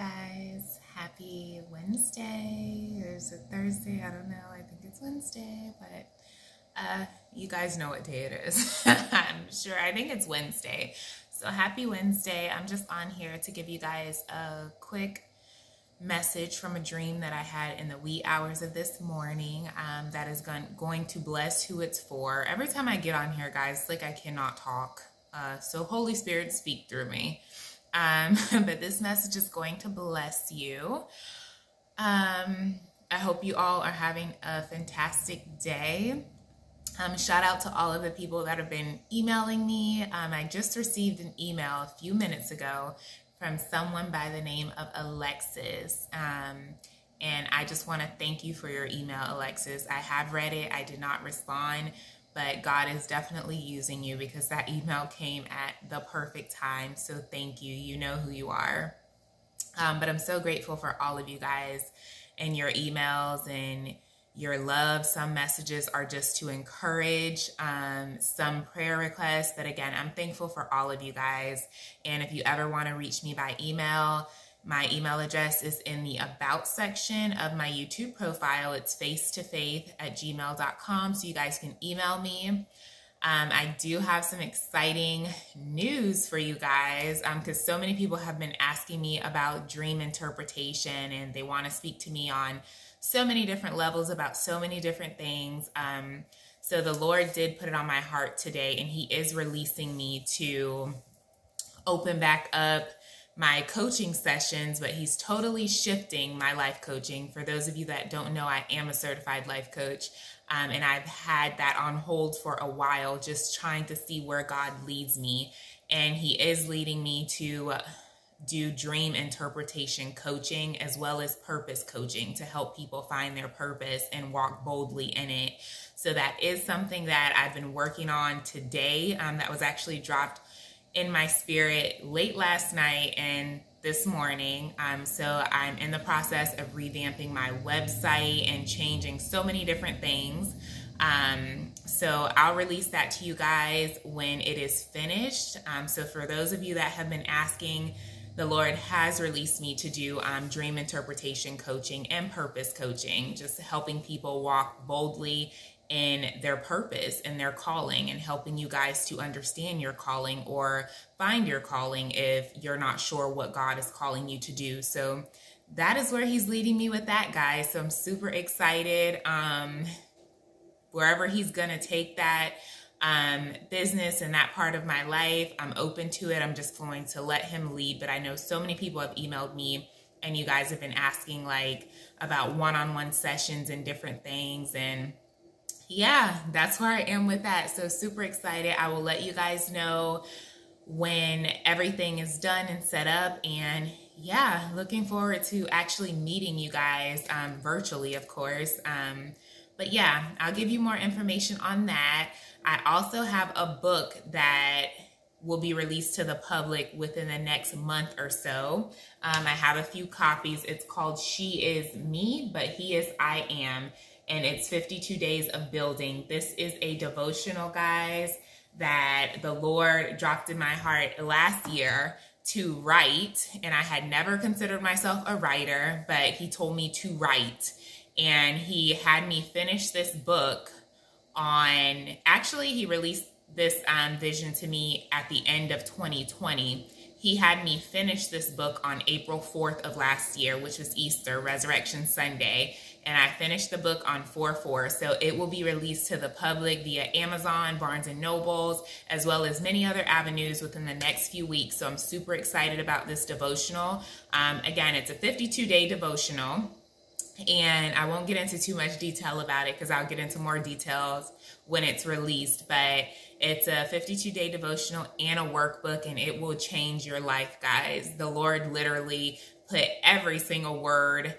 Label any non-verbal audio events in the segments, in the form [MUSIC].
guys. Happy Wednesday. Or is it Thursday? I don't know. I think it's Wednesday, but uh, you guys know what day it is. [LAUGHS] I'm sure. I think it's Wednesday. So happy Wednesday. I'm just on here to give you guys a quick message from a dream that I had in the wee hours of this morning um, that is going, to bless who it's for. Every time I get on here, guys, like I cannot talk. Uh, so Holy Spirit, speak through me. Um, [LAUGHS] but this message is going to bless you. Um, I hope you all are having a fantastic day. Um, shout out to all of the people that have been emailing me. Um, I just received an email a few minutes ago from someone by the name of Alexis. Um, and I just want to thank you for your email, Alexis. I have read it, I did not respond, but God is definitely using you because that email came at the perfect time. So thank you. You know who you are. Um, but I'm so grateful for all of you guys and your emails and your love. Some messages are just to encourage, um, some prayer requests. But again, I'm thankful for all of you guys. And if you ever want to reach me by email, my email address is in the About section of my YouTube profile. It's face to faith at gmail.com. So you guys can email me. Um, I do have some exciting news for you guys because um, so many people have been asking me about dream interpretation and they want to speak to me on so many different levels about so many different things. Um, so the Lord did put it on my heart today, and He is releasing me to open back up my coaching sessions, but he's totally shifting my life coaching. For those of you that don't know, I am a certified life coach. Um, and I've had that on hold for a while, just trying to see where God leads me. And He is leading me to do dream interpretation coaching as well as purpose coaching to help people find their purpose and walk boldly in it. So that is something that I've been working on today. Um, that was actually dropped in my spirit late last night and this morning. Um, so I'm in the process of revamping my website and changing so many different things. Um, so I'll release that to you guys when it is finished. Um, so for those of you that have been asking, the Lord has released me to do um, dream interpretation coaching and purpose coaching, just helping people walk boldly in their purpose and their calling and helping you guys to understand your calling or find your calling if you're not sure what God is calling you to do. So that is where he's leading me with that, guys. So I'm super excited. Um, wherever he's going to take that um, business and that part of my life, I'm open to it. I'm just going to let him lead. But I know so many people have emailed me and you guys have been asking like about one-on-one sessions and different things and yeah, that's where I am with that. So super excited. I will let you guys know when everything is done and set up. And yeah, looking forward to actually meeting you guys um, virtually, of course. Um, but yeah, I'll give you more information on that. I also have a book that will be released to the public within the next month or so. Um, I have a few copies. It's called She Is Me, but He Is I Am and it's 52 days of building. This is a devotional, guys, that the Lord dropped in my heart last year to write. And I had never considered myself a writer, but He told me to write. And He had me finish this book on, actually, He released this um, vision to me at the end of 2020 he had me finish this book on April 4th of last year, which was Easter, Resurrection Sunday. And I finished the book on 4 4. So it will be released to the public via Amazon, Barnes and Nobles, as well as many other avenues within the next few weeks. So I'm super excited about this devotional. Um, again, it's a 52 day devotional and I won't get into too much detail about it because I'll get into more details when it's released. But it's a 52 day devotional and a workbook, and it will change your life, guys. The Lord literally put every single word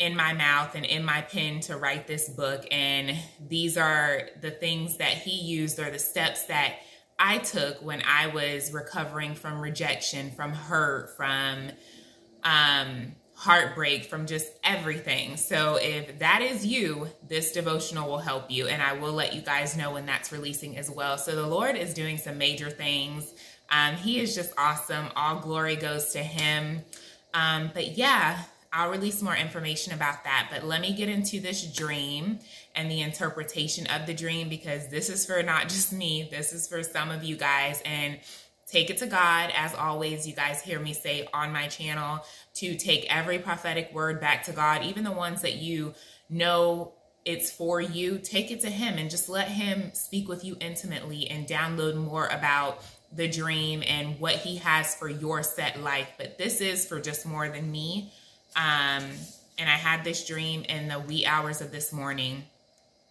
in my mouth and in my pen to write this book. And these are the things that He used, or the steps that I took when I was recovering from rejection, from hurt, from um, heartbreak, from just everything. So if that is you, this devotional will help you. And I will let you guys know when that's releasing as well. So the Lord is doing some major things. Um, he is just awesome. All glory goes to him. Um, but yeah, I'll release more information about that. But let me get into this dream and the interpretation of the dream because this is for not just me, this is for some of you guys. And take it to God. As always, you guys hear me say on my channel to take every prophetic word back to God, even the ones that you know it's for you. Take it to Him and just let Him speak with you intimately and download more about the dream and what He has for your set life. But this is for just more than me. Um, and I had this dream in the wee hours of this morning,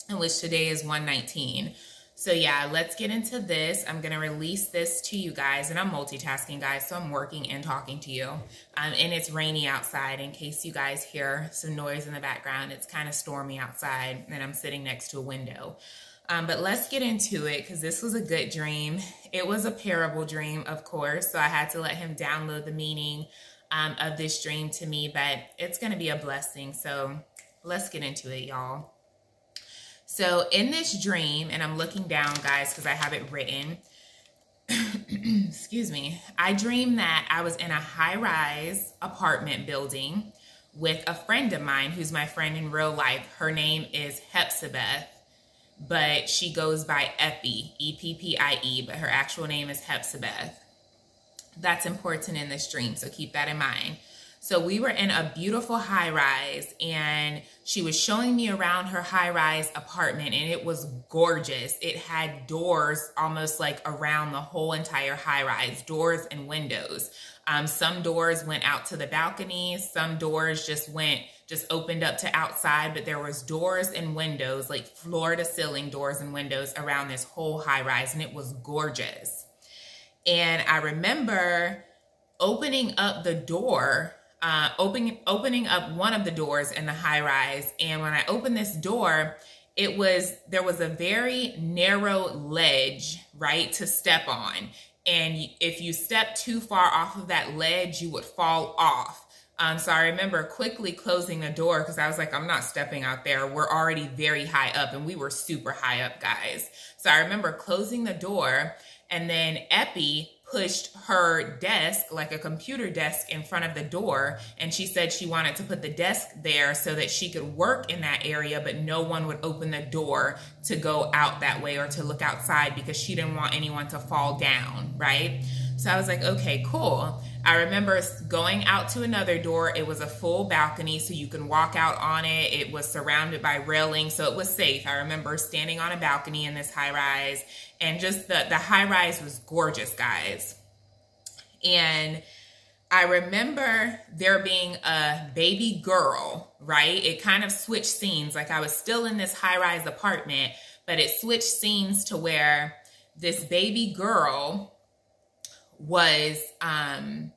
in which today is 119. So yeah, let's get into this. I'm to release this to you guys and I'm multitasking guys. So I'm working and talking to you. Um, and it's rainy outside in case you guys hear some noise in the background. It's kind of stormy outside and I'm sitting next to a window. Um, but let's get into it because this was a good dream. It was a parable dream, of course. So I had to let him download the meaning um, of this dream to me, but it's going to be a blessing. So let's get into it, y'all. So in this dream, and I'm looking down, guys, because I have it written. [CLEARS THROAT] excuse me. I dreamed that I was in a high rise apartment building with a friend of mine who's my friend in real life. Her name is Hepzibeth, but she goes by Eppie, E P P I E, but her actual name is Hepzibeth. That's important in this dream, so keep that in mind. So we were in a beautiful high rise and she was showing me around her high rise apartment and it was gorgeous. It had doors almost like around the whole entire high rise, doors and windows. Um, some doors went out to the balconies. Some doors just went, just opened up to outside, but there was doors and windows, like floor to ceiling doors and windows around this whole high rise and it was gorgeous. And I remember opening up the door uh, opening opening up one of the doors in the high rise. And when I opened this door, it was there was a very narrow ledge, right, to step on. And if you step too far off of that ledge, you would fall off. Um, so I remember quickly closing the door because I was like, I'm not stepping out there. We're already very high up and we were super high up, guys. So I remember closing the door and then Eppie pushed her desk, like a computer desk, in front of the door. And she said she wanted to put the desk there so that she could work in that area, but no one would open the door to go out that way or to look outside because she didn't want anyone to fall down, right? So I was like, okay, cool. I remember going out to another door. It was a full balcony, so you can walk out on it. It was surrounded by railing, so it was safe. I remember standing on a balcony in this high rise, and just the, the high rise was gorgeous, guys. And I remember there being a baby girl, right? It kind of switched scenes. Like I was still in this high rise apartment, but it switched scenes to where this baby girl was um,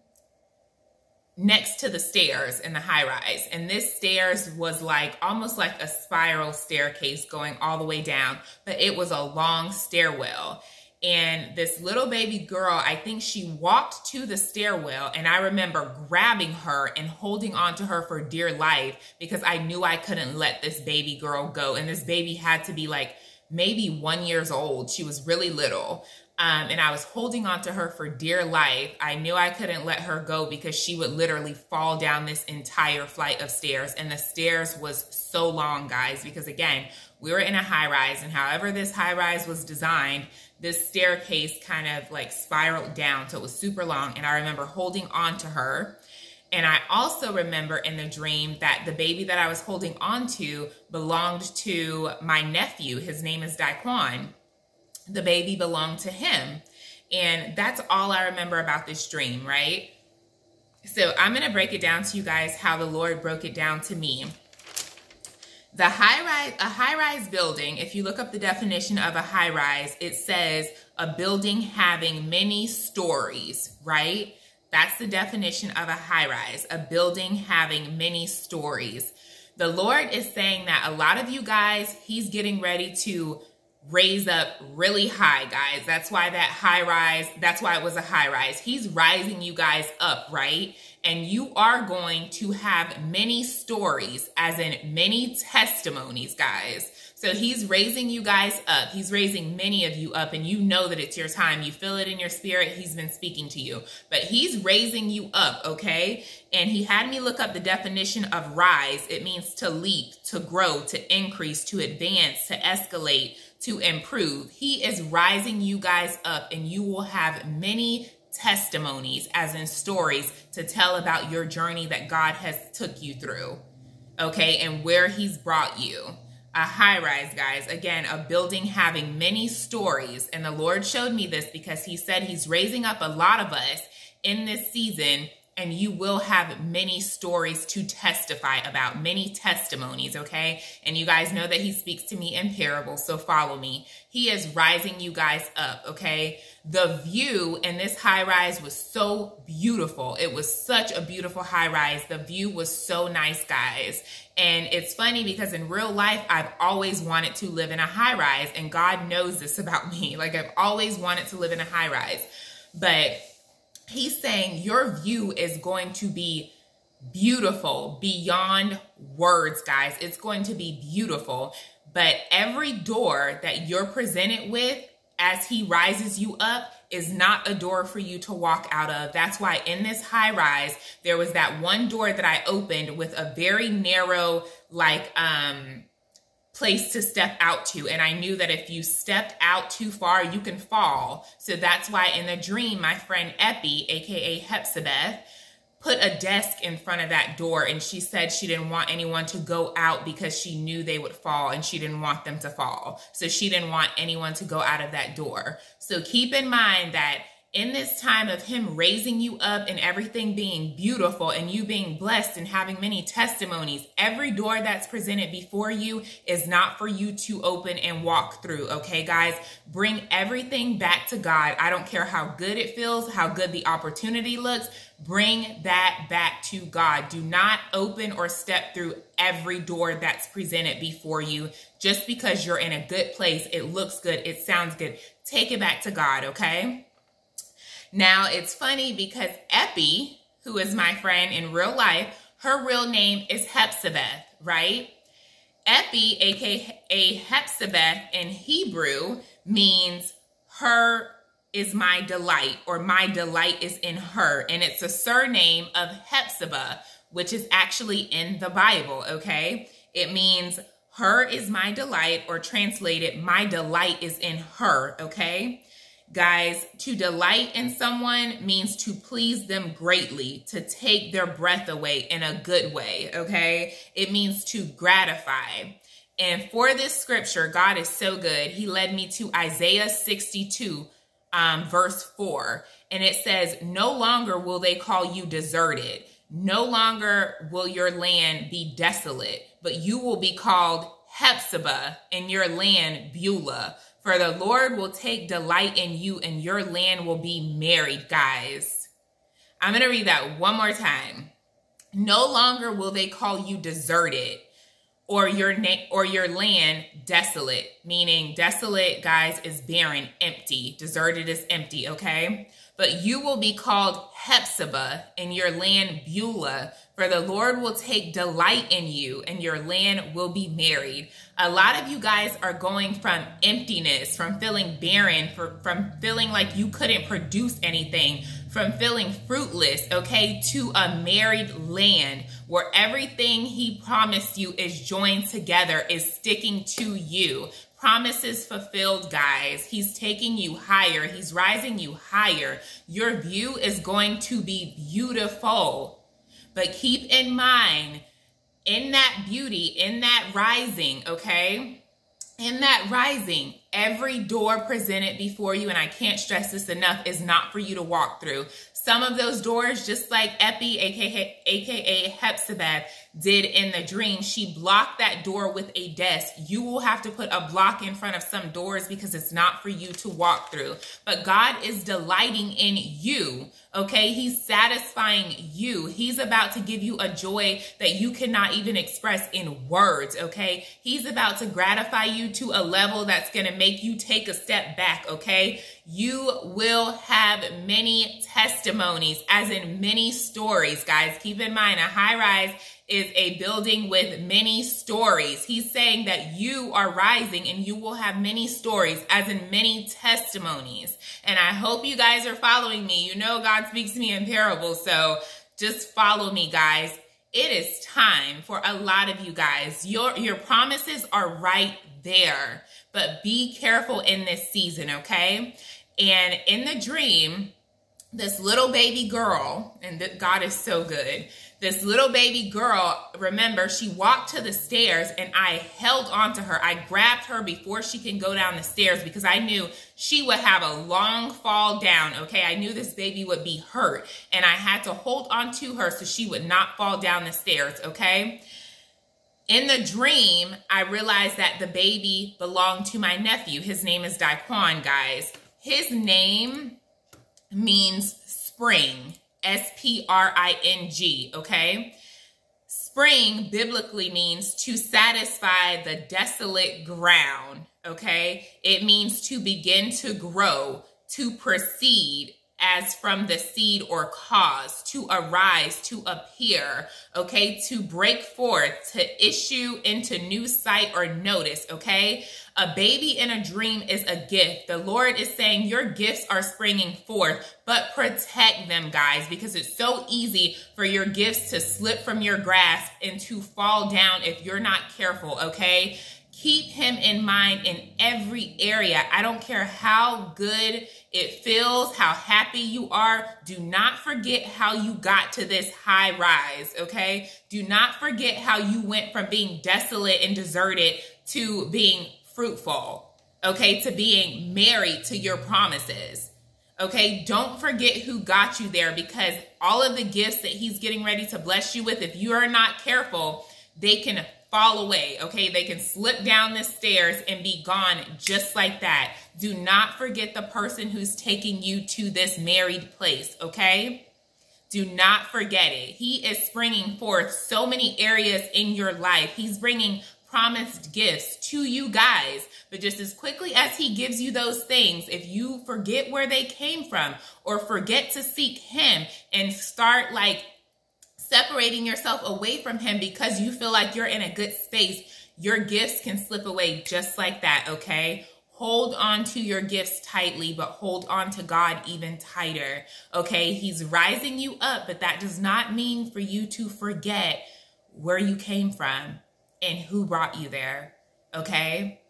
next to the stairs in the high rise. And this stairs was like almost like a spiral staircase going all the way down, but it was a long stairwell. And this little baby girl, I think she walked to the stairwell, and I remember grabbing her and holding on to her for dear life because I knew I couldn't let this baby girl go. And this baby had to be like maybe one years old. She was really little. Um, and I was holding on to her for dear life. I knew I couldn't let her go because she would literally fall down this entire flight of stairs. And the stairs was so long, guys, because again, we were in a high rise. And however this high rise was designed, this staircase kind of like spiraled down. So it was super long. And I remember holding on to her. And I also remember in the dream that the baby that I was holding on to belonged to my nephew. His name is Daquan the baby belonged to him. And that's all I remember about this dream, right? So I'm going to break it down to you guys how the Lord broke it down to me. The high rise, a high rise building, if you look up the definition of a high rise, it says a building having many stories, right? That's the definition of a high rise, a building having many stories. The Lord is saying that a lot of you guys, He's getting ready to raise up really high, guys. That's why that high rise, that's why it was a high rise. He's rising you guys up, right? And you are going to have many stories, as in many testimonies, guys. So he's raising you guys up. He's raising many of you up, and you know that it's your time. You feel it in your spirit. He's been speaking to you, but he's raising you up, okay? And he had me look up the definition of rise. It means to leap, to grow, to increase, to advance, to escalate, to improve. He is rising you guys up, and you will have many testimonies, as in stories, to tell about your journey that God has took you through, okay, and where He's brought you. A high rise, guys. Again, a building having many stories. And the Lord showed me this because He said He's raising up a lot of us in this season and you will have many stories to testify about, many testimonies, okay? And you guys know that he speaks to me in parables, so follow me. He is rising you guys up, okay? The view in this high rise was so beautiful. It was such a beautiful high rise. The view was so nice, guys. And it's funny because in real life, I've always wanted to live in a high rise, and God knows this [LAUGHS] about me. Like, I've always wanted to live in a high rise. But he's saying your view is going to be beautiful beyond words, guys. It's going to be beautiful. But every door that you're presented with as he rises you up is not a door for you to walk out of. That's why in this high rise, there was that one door that I opened with a very narrow, like, um, place to step out to. And I knew that if you stepped out too far, you can fall. So that's why in the dream, my friend Eppie, aka Hepzibeth, put a desk in front of that door and she said she didn't want anyone to go out because she knew they would fall and she didn't want them to fall. So she didn't want anyone to go out of that door. So keep in mind that in this time of him raising you up and everything being beautiful and you being blessed and having many testimonies, every door that's presented before you is not for you to open and walk through. Okay, guys, bring everything back to God. I don't care how good it feels, how good the opportunity looks. Bring that back to God. Do not open or step through every door that's presented before you just because you're in a good place. It looks good. It sounds good. Take it back to God, okay? Now it's funny because Eppie, who is my friend in real life, her real name is Hepzibeth, right? Eppie, aka Hepzibeth in Hebrew, means her is my delight, or my delight is in her. And it's a surname of Hepzibah, which is actually in the Bible, okay? It means her is my delight, or translated, my delight is in her, okay? Guys, to delight in someone means to please them greatly, to take their breath away in a good way, okay? It means to gratify. And for this scripture, God is so good. He led me to Isaiah 62, um, verse 4. And it says, No longer will they call you deserted. No longer will your land be desolate, but you will be called Hephzibah and your land Beulah. For the Lord will take delight in you and your land will be married, guys. I'm going to read that one more time. No longer will they call you deserted or your na- or your land desolate, meaning desolate, guys, is barren, empty. Deserted is empty, okay? But you will be called Hephzibah and your land Beulah, for the Lord will take delight in you and your land will be married. A lot of you guys are going from emptiness, from feeling barren, for, from feeling like you couldn't produce anything, from feeling fruitless, okay, to a married land where everything he promised you is joined together, is sticking to you. Promises fulfilled, guys. He's taking you higher. He's rising you higher. Your view is going to be beautiful. But keep in mind, in that beauty, in that rising, okay? In that rising, every door presented before you, and I can't stress this enough, is not for you to walk through. Some of those doors, just like Eppie, aka, aka Hepzibah, did in the dream, she blocked that door with a desk. You will have to put a block in front of some doors because it's not for you to walk through. But God is delighting in you. Okay, he's satisfying you. He's about to give you a joy that you cannot even express in words. Okay, he's about to gratify you to a level that's going to make you take a step back, okay? You will have many testimonies, as in many stories, guys. Keep in mind, a high rise is a building with many stories. He's saying that you are rising and you will have many stories, as in many testimonies. And I hope you guys are following me. You know, God speaks to me in parables, so just follow me, guys. It is time for a lot of you guys. Your, your promises are right there, but be careful in this season, okay? And in the dream, this little baby girl, and God is so good. This little baby girl, remember, she walked to the stairs and I held onto her. I grabbed her before she can go down the stairs because I knew she would have a long fall down. Okay. I knew this baby would be hurt and I had to hold on to her so she would not fall down the stairs. Okay. In the dream, I realized that the baby belonged to my nephew. His name is Daquan, guys. His name means spring, S P R I N G, okay? Spring biblically means to satisfy the desolate ground, okay? It means to begin to grow, to proceed, as from the seed or cause, to arise, to appear, okay, to break forth, to issue into new sight or notice, okay? A baby in a dream is a gift. The Lord is saying your gifts are springing forth, but protect them, guys, because it's so easy for your gifts to slip from your grasp and to fall down if you're not careful, okay? Keep him in mind in every area. I don't care how good it feels, how happy you are. Do not forget how you got to this high rise, okay? Do not forget how you went from being desolate and deserted to being fruitful, okay? To being married to your promises. Okay, don't forget who got you there because all of the gifts that he's getting ready to bless you with, if you are not careful, they can fall away. Okay, they can slip down the stairs and be gone just like that. Do not forget the person who's taking you to this married place. Okay. Do not forget it. He is springing forth so many areas in your life. He's bringing promised gifts to you guys. But just as quickly as he gives you those things, if you forget where they came from or forget to seek him and start like separating yourself away from him because you feel like you're in a good space, your gifts can slip away just like that, okay? Hold on to your gifts tightly, but hold on to God even tighter, okay? He's rising you up, but that does not mean for you to forget where you came from and who brought you there, okay?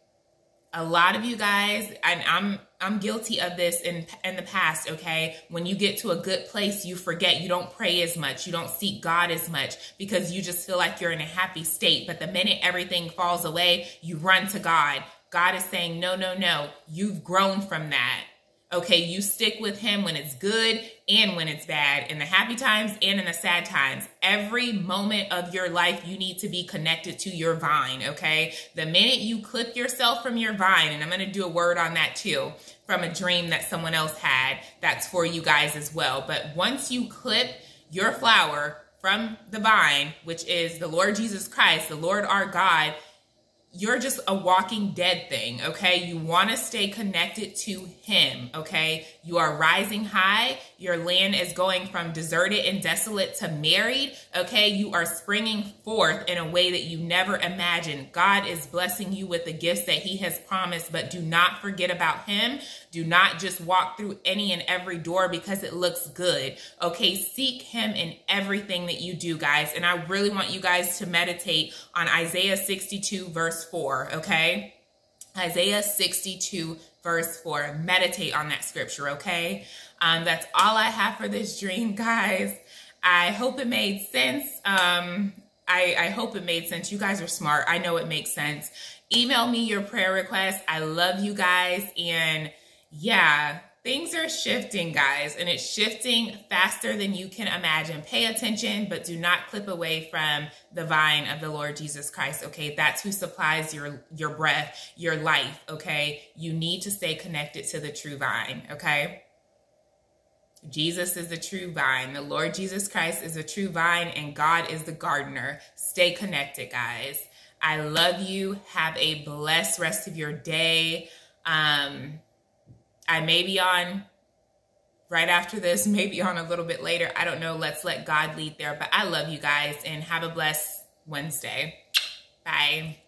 a lot of you guys and i'm i'm guilty of this in in the past okay? When you get to a good place you forget. You don't pray as much. You don't seek god as much because you just feel like you're in a happy state. But the minute everything falls away you run to god. God is saying no no no. You've grown from that Okay, you stick with him when it's good and when it's bad, in the happy times and in the sad times. Every moment of your life, you need to be connected to your vine, okay? The minute you clip yourself from your vine, and I'm gonna do a word on that too, from a dream that someone else had, that's for you guys as well. But once you clip your flower from the vine, which is the Lord Jesus Christ, the Lord our God, you're just a walking dead thing, okay? You want to stay connected to Him, okay? You are rising high. Your land is going from deserted and desolate to married, okay? You are springing forth in a way that you never imagined. God is blessing you with the gifts that He has promised, but do not forget about Him. Do not just walk through any and every door because it looks good, okay? Seek Him in everything that you do, guys. And I really want you guys to meditate on Isaiah 62, verse 4, okay? Isaiah 62, verse 4. Meditate on that scripture, okay? Um, that's all I have for this dream, [LAUGHS] guys. I hope it made sense. Um, I, I hope it made sense. You guys are smart. I know it makes sense. Email me your prayer requests. I love you guys. And yeah, Things are shifting, guys, and it's shifting faster than you can imagine. Pay attention, but do not clip away from the vine of the Lord Jesus Christ, okay? That's who supplies your your breath, your life, okay? You need to stay connected to the true vine, okay? Jesus is the true vine. The Lord Jesus Christ is the true vine, and God is the gardener. Stay connected, guys. I love you. Have a blessed rest of your day. Um, I may be on right after this, [LAUGHS] maybe on a little bit later. I don't know. Let's let God lead there. But I love you guys and have a blessed Wednesday. Bye.